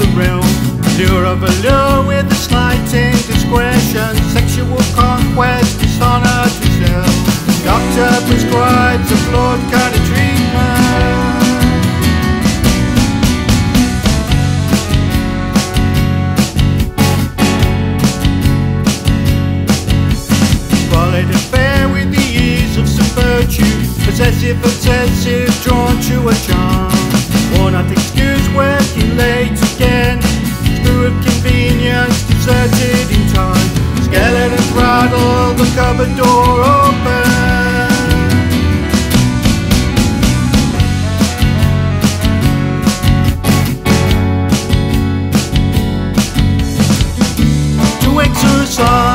the. Lure of allure with a slight indiscretion. Sexual conquest, dishonor to self. Doctor prescribes a flawed kind of treatment. Quality affair with the ease of some virtue. Possessive, obsessive, drawn to a charm. Worn out excuse working late. Rattle, the cupboard door open. to exercise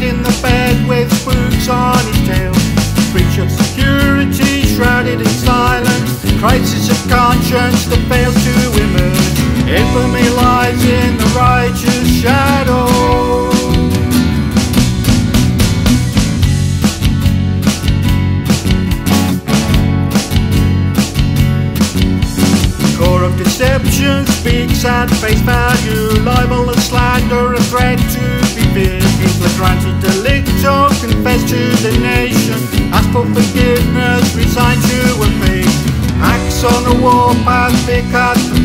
In the bed with spooks on his tail. Breach of security, shrouded in silence. Crisis of conscience that fails to emerge. Infamy lies in the righteous shadow. Deception speaks at face value. Libel and slander, a threat to be feared. In flagrante delicto, confess to the nation. Ask for forgiveness, resign to a fate. Axe on the warpath, pick at the